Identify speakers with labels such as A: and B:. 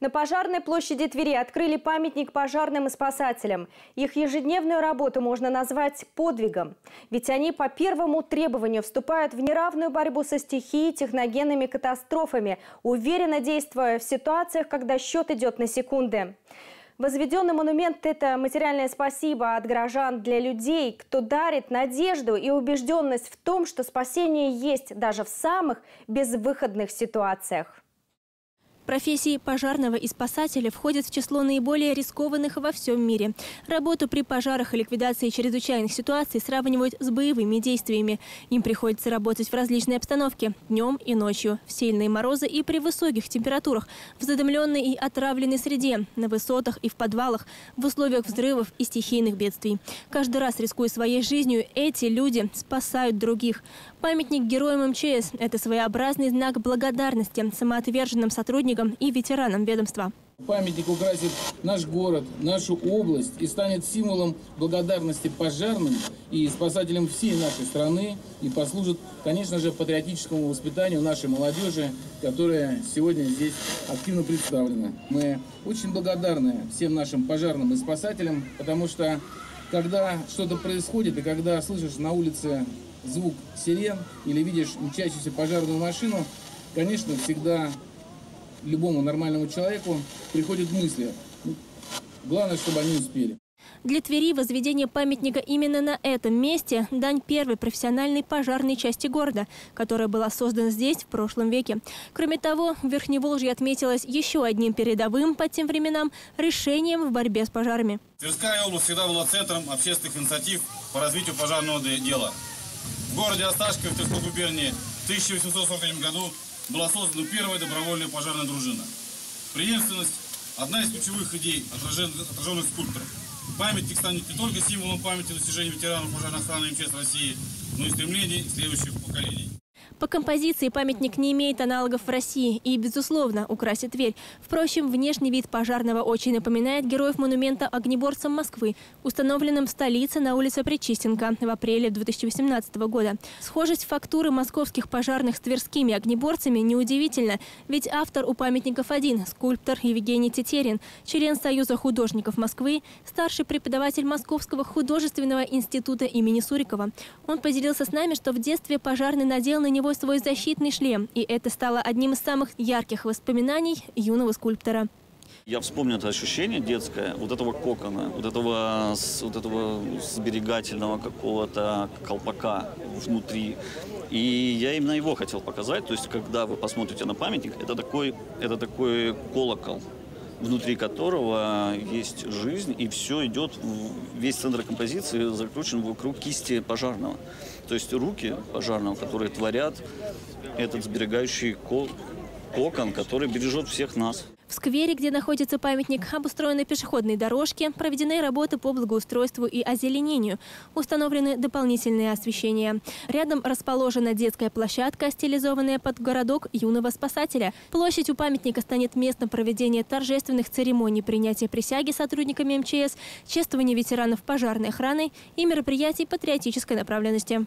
A: На Пожарной площади Твери открыли памятник пожарным и спасателям. Их ежедневную работу можно назвать подвигом. Ведь они по первому требованию вступают в неравную борьбу со стихией, техногенными катастрофами, уверенно действуя в ситуациях, когда счет идет на секунды. Возведенный монумент – это материальное спасибо от горожан для людей, кто дарит надежду и убежденность в том, что спасение есть даже в самых безвыходных ситуациях.
B: Профессии пожарного и спасателя входят в число наиболее рискованных во всем мире. Работу при пожарах и ликвидации чрезвычайных ситуаций сравнивают с боевыми действиями. Им приходится работать в различной обстановке – днем и ночью, в сильные морозы и при высоких температурах, в задымленной и отравленной среде, на высотах и в подвалах, в условиях взрывов и стихийных бедствий. Каждый раз, рискуя своей жизнью, эти люди спасают других. Памятник героям МЧС – это своеобразный знак благодарности самоотверженным сотрудникам сотрудникам и ветеранам ведомства.
C: Памятник украсит наш город, нашу область и станет символом благодарности пожарным и спасателям всей нашей страны и послужит, конечно же, патриотическому воспитанию нашей молодежи, которая сегодня здесь активно представлена. Мы очень благодарны всем нашим пожарным и спасателям, потому что когда что-то происходит и когда слышишь на улице звук сирен или видишь мчащуюся пожарную машину, конечно, всегда любому нормальному человеку приходят мысли. Главное, чтобы они успели.
B: Для Твери возведение памятника именно на этом месте – дань первой профессиональной пожарной части города, которая была создана здесь в прошлом веке. Кроме того, Верхневолжье отметилось еще одним передовым по тем временам решением в борьбе с пожарами.
D: Тверская область всегда была центром общественных инициатив по развитию пожарного дела. В городе Осташкове в Тверской губернии в 1843 году была создана первая добровольная пожарная дружина. Преемственность – одна из ключевых идей, отраженных скульпторов. Памятник станет не только символом памяти достижений ветеранов пожарной охраны МЧС России, но и стремлений следующих поколений.
B: По композиции памятник не имеет аналогов в России и, безусловно, украсит Тверь. Впрочем, внешний вид пожарного очень напоминает героев монумента огнеборцам Москвы, установленным в столице на улице Причистенко в апреле 2018 года. Схожесть фактуры московских пожарных с тверскими огнеборцами неудивительна, ведь автор у памятников один – скульптор Евгений Тетерин, член Союза художников Москвы, старший преподаватель Московского художественного института имени Сурикова. Он поделился с нами, что в детстве пожарный надел на него него свой защитный шлем, и это стало одним из самых ярких воспоминаний юного скульптора.
E: Я вспомнил это ощущение детское, вот этого кокона, вот этого, вот этого сберегательного какого-то колпака внутри. И я именно его хотел показать. То есть, когда вы посмотрите на памятник, это такой, это такой колокол, внутри которого есть жизнь, и все идет, весь центр композиции закручен вокруг кисти пожарного. То есть руки пожарного, которые творят этот сберегающий кокон, который бережет всех нас.
B: В сквере, где находится памятник, обустроены пешеходные дорожки, проведены работы по благоустройству и озеленению, установлены дополнительные освещения. Рядом расположена детская площадка, стилизованная под городок юного спасателя. Площадь у памятника станет местом проведения торжественных церемоний принятия присяги сотрудниками МЧС, чествования ветеранов пожарной охраны и мероприятий патриотической направленности.